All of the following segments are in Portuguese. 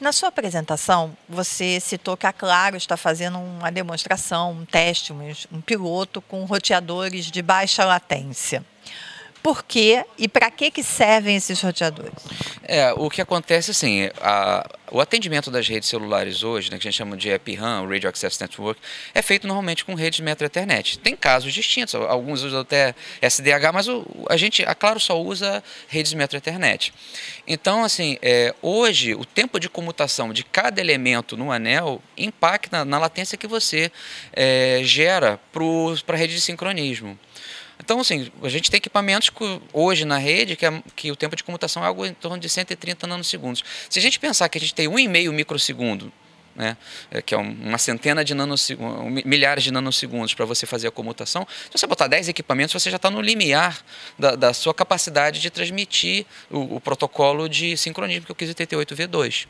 Na sua apresentação, você citou que a Claro está fazendo uma demonstração, um teste, um, piloto com roteadores de baixa latência por quê e para que, que servem esses roteadores? É, o que acontece assim, a, o atendimento das redes celulares hoje, né, que a gente chama de EPRAM, Radio Access Network, é feito normalmente com redes Metro Ethernet. Tem casos distintos, alguns usam até SDH, mas o, a gente, a Claro só usa redes Metro Ethernet. Então, assim, é, hoje o tempo de comutação de cada elemento no anel impacta na latência que você é, gera para a rede de sincronismo. Então, assim, a gente tem equipamentos hoje na rede que, é, que o tempo de comutação é algo em torno de 130 nanosegundos. Se a gente pensar que a gente tem 1,5 microsegundo né, é, que é uma centena de nanosegundos, milhares de nanosegundos para você fazer a comutação. Se você botar 10 equipamentos, você já está no limiar da, da, sua capacidade de transmitir o, o protocolo de sincronismo, que é o 1588V2.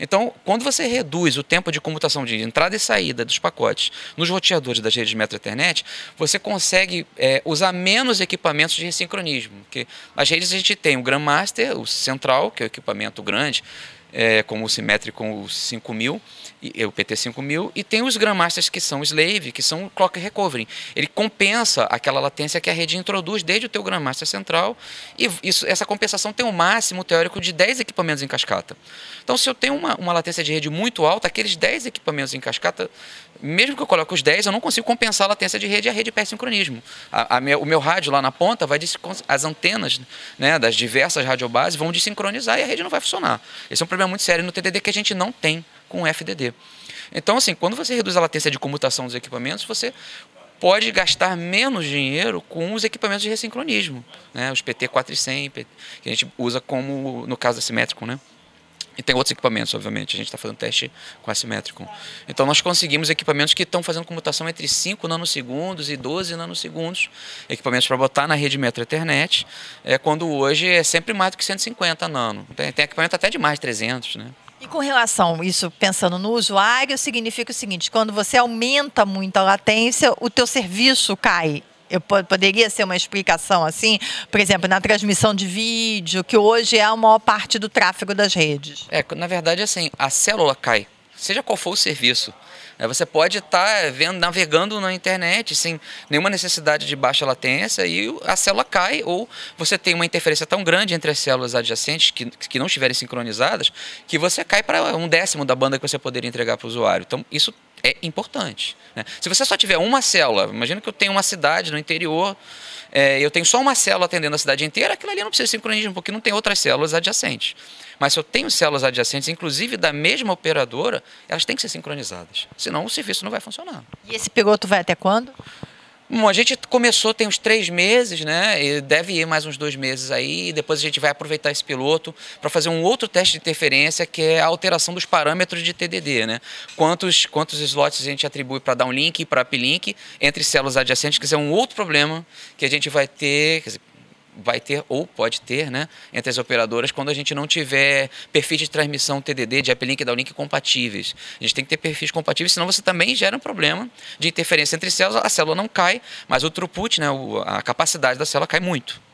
Então, quando você reduz o tempo de comutação de entrada e saída dos pacotes nos roteadores das redes de Metro Ethernet, você consegue é, usar menos equipamentos de sincronismo. Porque as redes a gente tem o Grandmaster, o central, que é o equipamento grande, é, como o Symmetric com o 5000, e, o PT5000, e tem os Grandmasters que são Slave, que são Clock Recovery. Ele compensa aquela latência que a rede introduz desde o teu Grandmaster central, e isso, essa compensação tem um máximo teórico de 10 equipamentos em cascata. Então, se eu tenho uma, uma latência de rede muito alta, aqueles 10 equipamentos em cascata, mesmo que eu coloque os 10, eu não consigo compensar a latência de rede e a rede perde sincronismo. A, a o meu rádio lá na ponta vai as antenas né, das diversas radiobases vão desincronizar e a rede não vai funcionar. Esse é um problema muito sério no TDD que a gente não tem com o FDD. Então, assim, quando você reduz a latência de comutação dos equipamentos, você pode gastar menos dinheiro com os equipamentos de ressincronismo, né? os PT400, que a gente usa como no caso da Simétrico, né? E tem outros equipamentos, obviamente. A gente está fazendo teste com assimétrico. Então, nós conseguimos equipamentos que estão fazendo comutação entre 5 nanosegundos e 12 nanosegundos. Equipamentos para botar na rede Metro Ethernet, é, quando hoje é sempre mais do que 150 nano. Tem, tem equipamento até de mais de 300, né? E com relação isso, pensando no usuário, significa o seguinte: quando você aumenta muito a latência, o teu serviço cai. Eu poderia ser uma explicação assim, por exemplo, na transmissão de vídeo, que hoje é a maior parte do tráfego das redes. É, na verdade, assim, a célula cai, seja qual for o serviço. É, você pode estar tá vendo, navegando na internet sem nenhuma necessidade de baixa latência e a célula cai, ou você tem uma interferência tão grande entre as células adjacentes que, que não estiverem sincronizadas que você cai para um décimo da banda que você poderia entregar para o usuário. Então, isso é importante. Né? Se você só tiver uma célula, imagina que eu tenho uma cidade no interior, é, eu tenho só uma célula atendendo a cidade inteira, aquilo ali não precisa de sincronismo, porque não tem outras células adjacentes. Mas se eu tenho células adjacentes, inclusive da mesma operadora, elas têm que ser sincronizadas. Senão o serviço não vai funcionar. E esse piloto vai até quando? Bom, a gente começou tem uns três meses, né? E deve ir mais uns dois meses aí. E depois a gente vai aproveitar esse piloto para fazer um outro teste de interferência, que é a alteração dos parâmetros de TDD, né? Quantos, quantos slots a gente atribui para downlink e para uplink entre células adjacentes, que é um outro problema que a gente vai ter. Dizer, vai ter ou pode ter, né, entre as operadoras quando a gente não tiver perfis de transmissão TDD, de uplink e downlink compatíveis. A gente tem que ter perfis compatíveis, senão você também gera um problema de interferência entre células. A célula não cai, mas o throughput, né, a capacidade da célula cai muito.